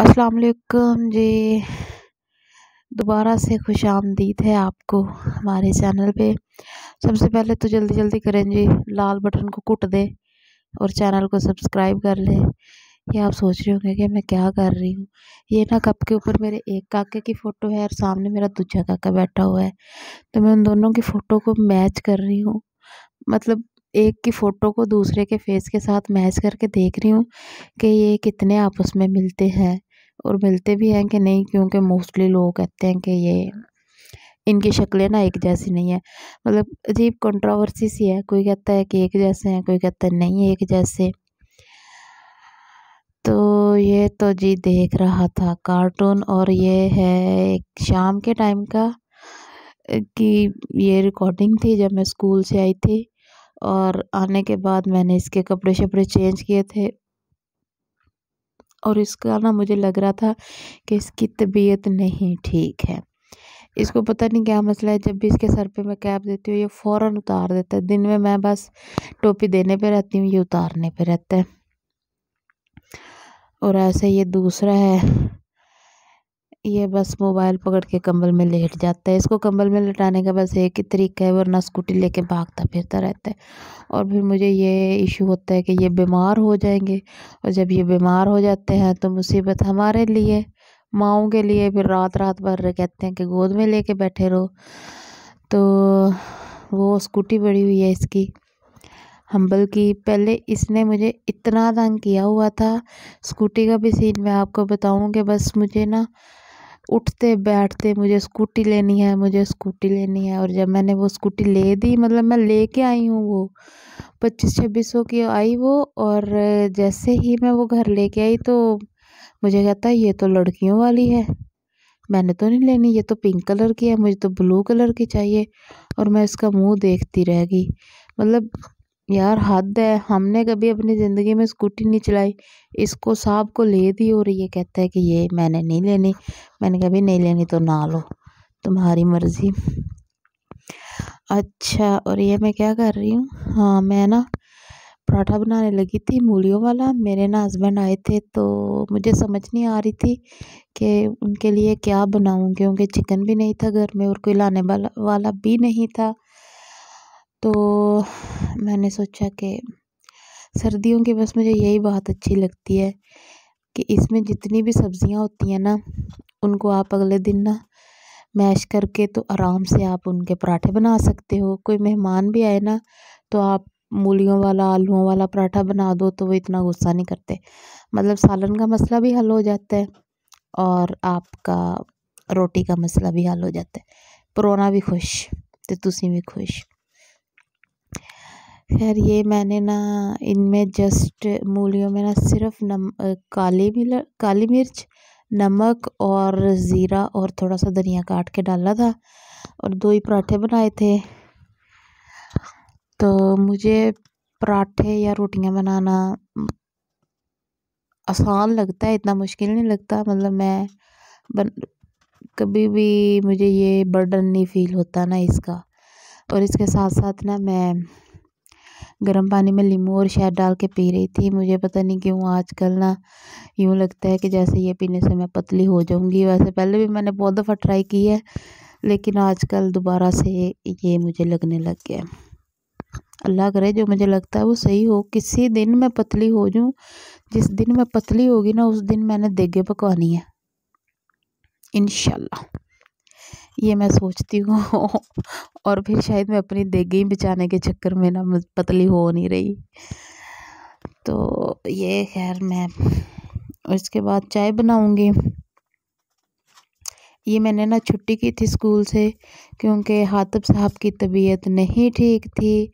अस्सलाम वालेकुम जी। दोबारा से खुश आमदीद है आपको हमारे चैनल पे। सबसे पहले तो जल्दी जल्दी करें जी, लाल बटन को कुट दें और चैनल को सब्सक्राइब कर लें। ये आप सोच रहे होंगे कि मैं क्या कर रही हूँ? ये ना कप के ऊपर मेरे एक काके की फ़ोटो है और सामने मेरा दूजा काका बैठा हुआ है। तो मैं उन दोनों की फ़ोटो को मैच कर रही हूँ। मतलब एक की फ़ोटो को दूसरे के फेस के साथ मैच करके देख रही हूँ कि ये कितने आपस में मिलते हैं। और मिलते भी हैं कि नहीं, क्योंकि मोस्टली लोग कहते हैं कि ये, इनकी शक्लें ना एक जैसी नहीं है। मतलब अजीब कंट्रोवर्सी सी है, कोई कहता है कि एक जैसे हैं, कोई कहता है नहीं एक जैसे। तो ये तो जी देख रहा था कार्टून और ये है एक शाम के टाइम का, कि ये रिकॉर्डिंग थी जब मैं स्कूल से आई थी और आने के बाद मैंने इसके कपड़े शपड़े चेंज किए थे। और इसका ना मुझे लग रहा था कि इसकी तबीयत नहीं ठीक है। इसको पता नहीं क्या मसला है, जब भी इसके सर पे मैं कैप देती हूँ, ये फ़ौरन उतार देता है। दिन में मैं बस टोपी देने पे रहती हूँ, ये उतारने पे रहता है। और ऐसे ये दूसरा है ये बस मोबाइल पकड़ के कंबल में लेट जाता है। इसको कंबल में लेटाने का बस एक ही तरीका है, वरना स्कूटी लेके भागता फिरता रहता है। और फिर मुझे ये इशू होता है कि ये बीमार हो जाएँगे। और जब ये बीमार हो जाते हैं तो मुसीबत हमारे लिए, माओ के लिए फिर रात रात भर कहते हैं कि गोद में लेके बैठे रहो। तो वो स्कूटी बड़ी हुई है इसकी। हम्बल की पहले इसने मुझे इतना तंग किया हुआ था। स्कूटी का भी सीन मैं आपको बताऊँ कि बस मुझे ना उठते, बैठते मुझे स्कूटी लेनी है, मुझे स्कूटी लेनी है और जब मैंने वो स्कूटी ले दी मतलब मैं लेके आई हूँ वो, पच्चीस छब्बीस सौ की आई वो और जैसे ही मैं वो घर लेके आई तो मुझे कहता है ये तो लड़कियों वाली है, मैंने तो नहीं लेनी, ये तो पिंक कलर की है, मुझे तो ब्लू कलर की चाहिए। और मैं इसका मुँह देखती रह गई मतलब यार हद है, हमने कभी अपनी ज़िंदगी में स्कूटी नहीं चलाई। इसको साहब को ले दी और ये कहता है कि ये मैंने नहीं लेनी, मैंने कभी नहीं लेनी तो ना लो, तुम्हारी मर्ज़ी। अच्छा और ये मैं क्या कर रही हूँ? हाँ मैं ना पराठा बनाने लगी थी मूलियों वाला, मेरे ना हस्बैंड आए थे तो मुझे समझ नहीं आ रही थी कि उनके लिए क्या बनाऊँ, क्योंकि चिकन भी नहीं था घर में और कोई लाने वाला वाला भी नहीं था। तो मैंने सोचा कि सर्दियों की बस मुझे यही बहुत अच्छी लगती है कि इसमें जितनी भी सब्ज़ियाँ होती हैं ना, उनको आप अगले दिन ना मैश करके तो आराम से आप उनके पराठे बना सकते हो। कोई मेहमान भी आए ना तो आप मूलियों वाला, आलूओं वाला पराठा बना दो तो वो इतना गुस्सा नहीं करते। मतलब सालन का मसला भी हल हो जाता है और आपका रोटी का मसला भी हल हो जाता है। परोना भी खुश तो तुम भी खुश। खैर, ये मैंने ना इनमें जस्ट मूलियों में ना सिर्फ़ नम काली मिल काली मिर्च, नमक और ज़ीरा और थोड़ा सा धनिया काट के डाला था और दो ही पराठे बनाए थे। तो मुझे पराठे या रोटियाँ बनाना आसान लगता है, इतना मुश्किल नहीं लगता। मतलब मैं बन, कभी भी मुझे ये बर्डन नहीं फील होता ना इसका। और इसके साथ साथ ना मैं गर्म पानी में नींबू और शहद डाल के पी रही थी। मुझे पता नहीं क्यों आजकल ना यूँ लगता है कि जैसे ये पीने से मैं पतली हो जाऊँगी। वैसे पहले भी मैंने बहुत दफ़ा ट्राई की है, लेकिन आजकल दोबारा से ये मुझे लगने लग गया अल्लाह करे जो मुझे लगता है वो सही हो। किसी दिन मैं पतली हो जाऊँ, जिस दिन मैं पतली होगी ना, उस दिन मैंने देगे पकवानी है। इनशाला ये मैं सोचती हूँ और फिर शायद मैं अपनी देगी बचाने के चक्कर में ना पतली हो नहीं रही। तो ये खैर मैं इसके बाद चाय बनाऊँगी। ये मैंने ना छुट्टी की थी स्कूल से, क्योंकि हातिब साहब की तबीयत नहीं ठीक थी।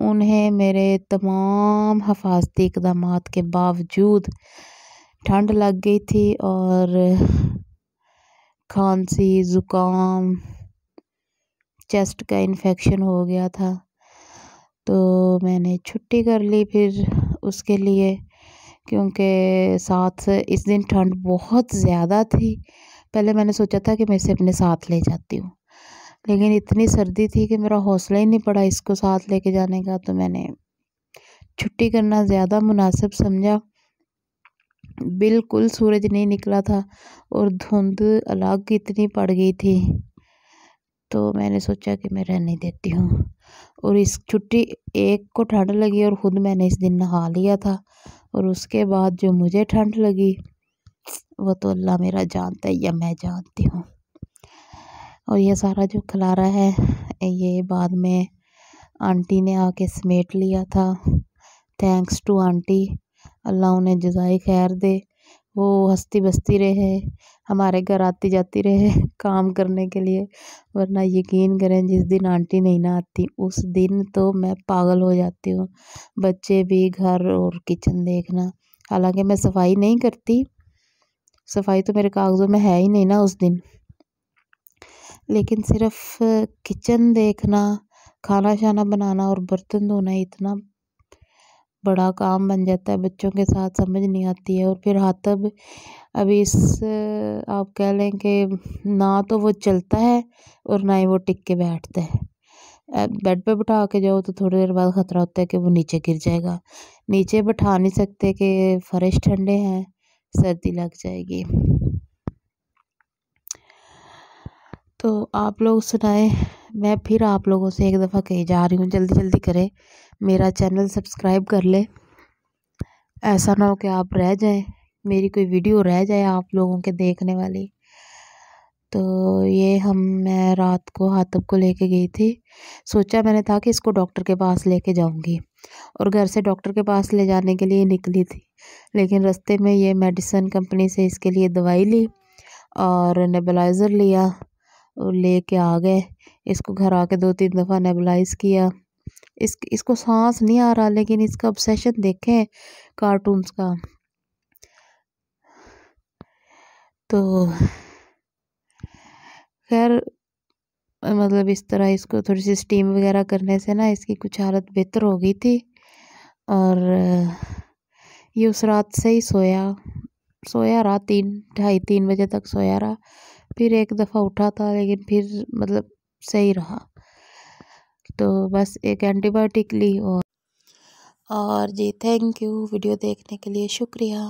उन्हें मेरे तमाम हफाजती इकदाम के बावजूद ठंड लग गई थी और खांसी ज़ुकाम चेस्ट का इन्फेक्शन हो गया था। तो मैंने छुट्टी कर ली फिर उसके लिए, क्योंकि साथ इस दिन ठंड बहुत ज़्यादा थी। पहले मैंने सोचा था कि मैं इसे अपने साथ ले जाती हूँ, लेकिन इतनी सर्दी थी कि मेरा हौसला ही नहीं पड़ा इसको साथ लेके जाने का तो मैंने छुट्टी करना ज़्यादा मुनासिब समझा। बिल्कुल सूरज नहीं निकला था और धुंध अलग इतनी पड़ गई थी। तो मैंने सोचा कि मैं रहने देती हूँ। और इस छुट्टी एक को ठंड लगी और ख़ुद मैंने इस दिन नहा लिया था। और उसके बाद जो मुझे ठंड लगी, वो तो अल्लाह मेरा जानता है या मैं जानती हूँ। और ये सारा जो खलारा है, ये बाद में आंटी ने आके समेट लिया था। Thanks to aunty. अल्लाह उन्हें जजाई खैर दे। वो हंसती बसती रहे, हमारे घर आती जाती रहे काम करने के लिए। वरना यकीन करें, जिस दिन आंटी नहीं ना आती, उस दिन तो मैं पागल हो जाती हूँ। बच्चे भी घर और किचन देखना। हालाँकि मैं सफ़ाई नहीं करती। सफ़ाई तो मेरे कागज़ों में है ही नहीं ना उस दिन। लेकिन सिर्फ़ किचन देखना खाना शाना बनाना और बर्तन धोना इतना बड़ा काम बन जाता है, बच्चों के साथ समझ नहीं आती है। और फिर हाथब अभी इस, आप कह लें कि ना तो वो चलता है और ना ही वो टिक के बैठता है। बेड पे बिठा के जाओ तो थोड़ी देर बाद ख़तरा होता है कि वो नीचे गिर जाएगा। नीचे बैठा नहीं सकते कि फर्श ठंडे हैं, सर्दी लग जाएगी। तो आप लोग सुनाए, मैं फिर आप लोगों से एक दफ़ा कही जा रही हूँ जल्दी जल्दी करें। मेरा चैनल सब्सक्राइब कर ले। ऐसा ना हो कि आप रह जाएँ, मेरी कोई वीडियो रह जाए आप लोगों के देखने वाली। तो ये हम, मैं रात को हाथब को लेके गई थी। सोचा मैंने था कि इसको डॉक्टर के पास लेके जाऊँगी और घर से डॉक्टर के पास ले जाने के लिए निकली थी। लेकिन रास्ते में ये मेडिसन कंपनी से इसके लिए दवाई ली और नेबलाइज़र लिया और ले आ गए। इसको घर आके दो तीन दफ़ा नेबलाइज किया। इस, इसको सांस नहीं आ रहा, लेकिन इसका ऑब्सेशन देखें कार्टून्स का। तो खैर मतलब इस तरह इसको थोड़ी सी स्टीम वगैरह करने से ना इसकी कुछ हालत बेहतर हो गई थी। और ये उस रात से ही सोया सोया रहा तीन, ढाई तीन बजे तक सोया रहा। फिर एक दफ़ा उठा था, लेकिन फिर मतलब सही रहा। तो बस एक एंटीबायोटिक ली और और जी थैंक यू वीडियो देखने के लिए शुक्रिया।